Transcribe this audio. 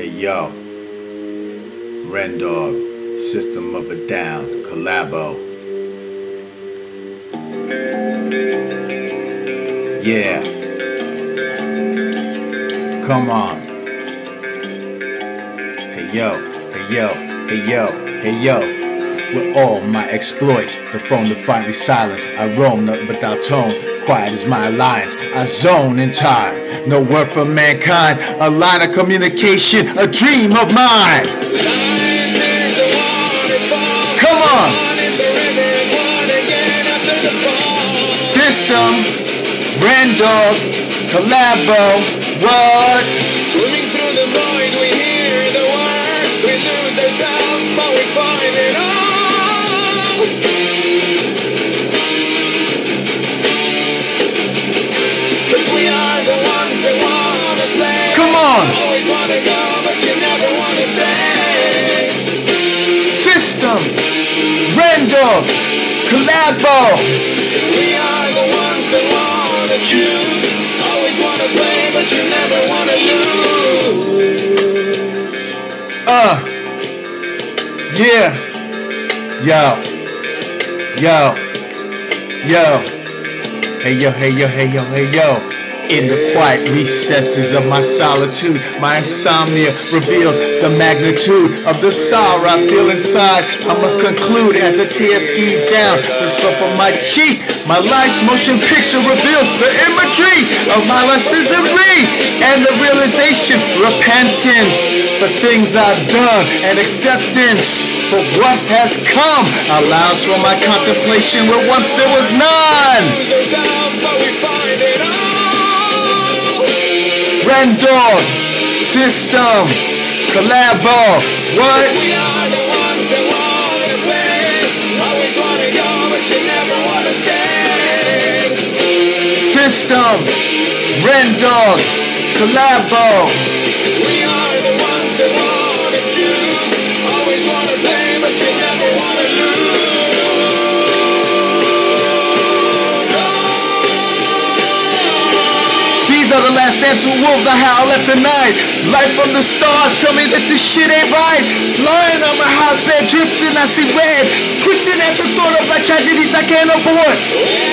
Hey yo, Rendog, System of a Down, Collabo. Yeah. Come on. Hey yo, hey yo, hey yo, hey yo. With all my exploits, the phone finally silent. I roam nothing but thou tone. Quiet is my alliance. I zone in time. No word from mankind. A line of communication, a dream of mine. Come on. System, Rendog, Collabo, what? Collabo. We are the ones that wanna choose. Always wanna play, but you never wanna lose. Uh. Yeah. Yo. Yo. Yo. Hey yo, hey yo, hey yo, hey yo. In the quiet recesses of my solitude, my insomnia reveals the magnitude of the sorrow I feel inside. I must conclude as a tear skis down the slope of my cheek. My life's motion picture reveals the imagery of my life's misery and the realization, repentance for things I've done and acceptance for what has come allows for my contemplation where once there was none. You never wanna stay. System, Rendog, Collabo. The last dancing wolves I howl at the night. Light from the stars tell me that this shit ain't right. Lying on my hotbed, drifting, I see red. Twitching at the thought of like tragedies I can't avoid.